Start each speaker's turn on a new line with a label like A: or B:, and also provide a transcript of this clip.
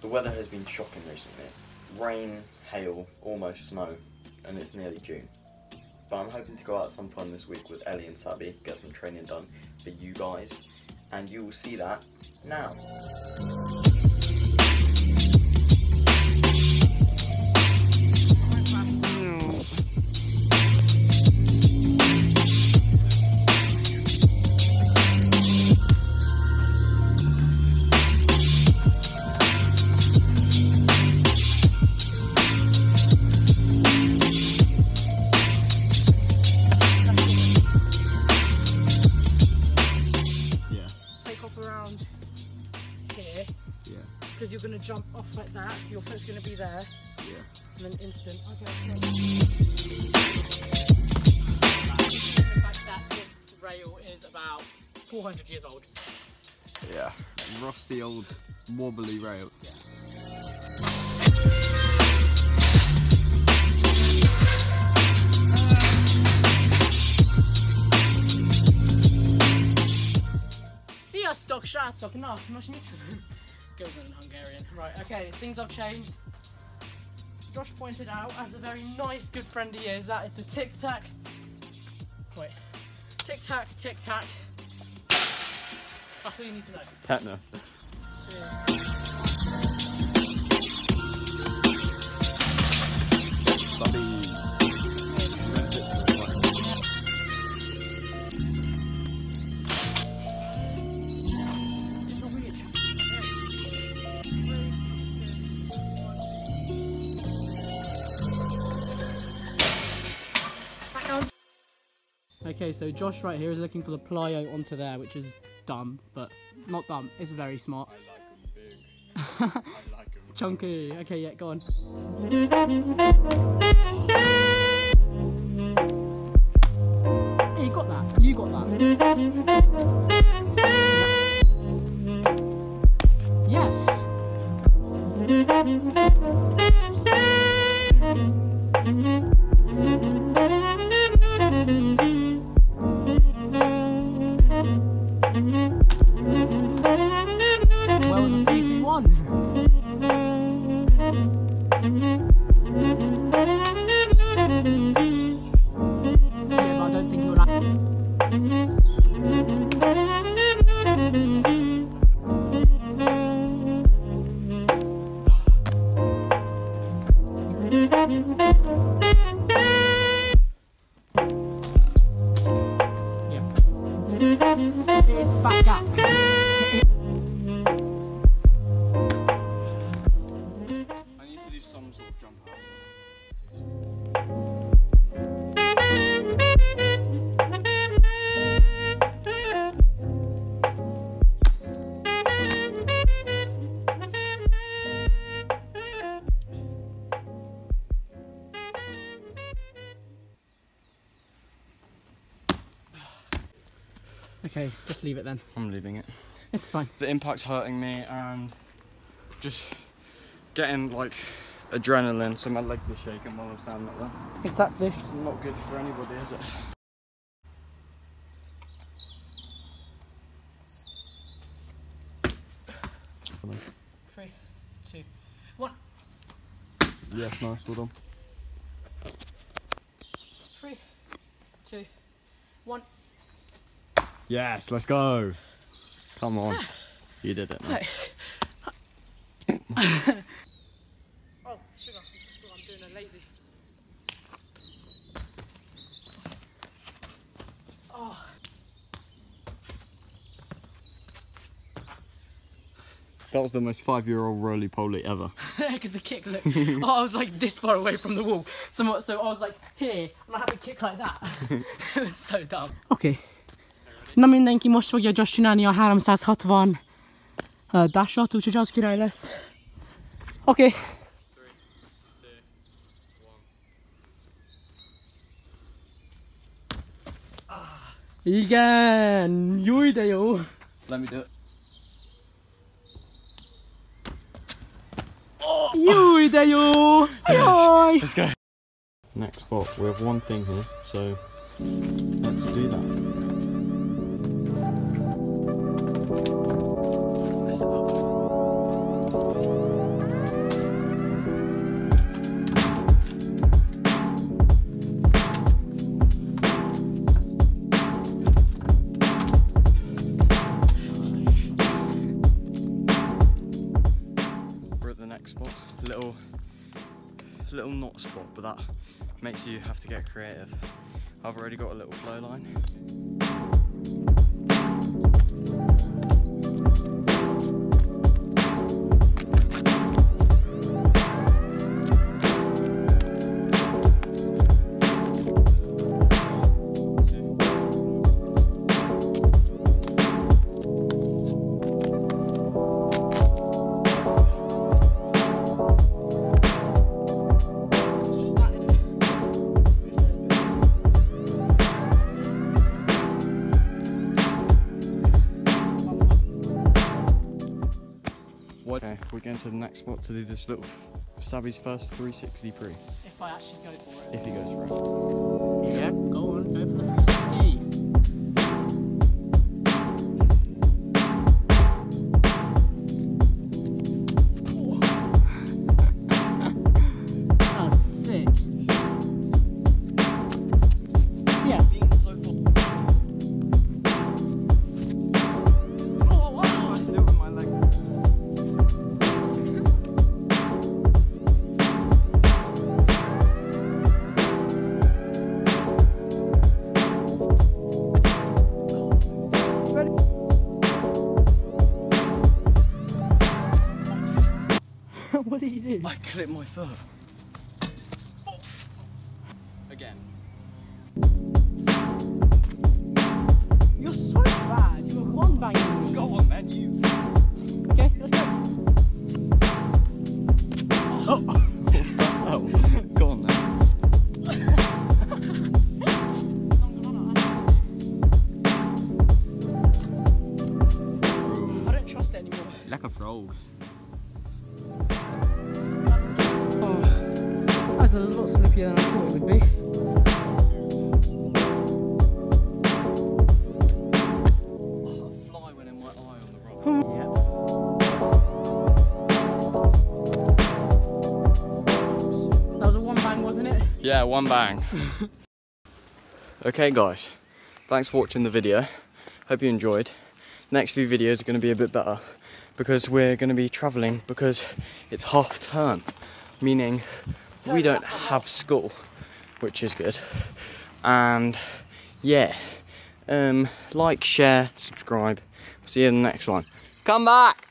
A: The weather has been shocking recently. Rain, hail, almost snow, and it's nearly June. But I'm hoping to go out sometime this week with Ellie and Szabi, get some training done for you guys, and you will see that now.
B: Like that. Your foot's going to be there
C: yeah.
B: and then instant. Okay. This rail is about 400 years old.
C: Yeah. Rusty old wobbly rail.
B: See Sziasztok, srácok! Na, most mit Goes on in Hungarian. Right, okay, things have changed. Josh pointed out, as a very nice, good friend he is, that it's a tic tac. Wait. Tic tac, tic tac. That's all you need to know.
C: Tetanus.
B: It's Okay, so Josh right here is looking for the plyo onto there, which is dumb, but not dumb. It's very smart.
C: I like them big. I like them.
B: Chunky. Okay, yeah, go on. Hey, you got that. You got that. Yes. Okay, just leave it then.
C: I'm leaving it.
B: It's fine.
C: The impact's hurting me and just getting like adrenaline, so my legs are shaking while I'm standing like that.
B: Exactly.
C: It's not good for anybody, is it?
B: Three, two, one.
C: Yes, nice, well done.
B: Three, two, one.
C: Yes, let's go. Come on. Ah. You did it, man.
B: Oh, sugar. Oh, I'm doing a lazy. Oh.
C: That was the most five-year-old roly-poly ever.
B: Because the kick looked. oh, I was like this far away from the wall. So, so I was like here, and I had to kick like that. it was so dumb. Okay. Na mindenki most fogja Josh csinálni a 360 uh, dashat, úgyhogy az király lesz. Oké. Okay. Igen! Jó de jó!
C: Let me do it.
B: Jó de jó! Jaj!
C: Let's go. Next spot, we have one thing here, so let's do that. Makes you have to get creative. I've already got a little flow line. We're going to the next spot to do this little Szabi's first 363
B: If I actually go for it.
C: if he goes for it.
B: Yeah, go on, did?
C: I clipped my foot. Again.
B: You're so bad. You were one banging me.
C: Go on, man, you.
B: Okay, let's go.
C: Oh, go on then.
B: I don't trust anymore.
C: Like a frog.
B: A lot slippier than I thought it would be.
C: A fly went in my eye on the rock.
B: Yeah. That was a one bang, wasn't it?
C: Yeah, one bang. okay, guys. Thanks for watching the video. Hope you enjoyed. Next few videos are going to be a bit better because we're going to be travelling because it's half term, meaning we don't have school, which is good. And yeah, um, like, share, subscribe. See you in the next one. Come back.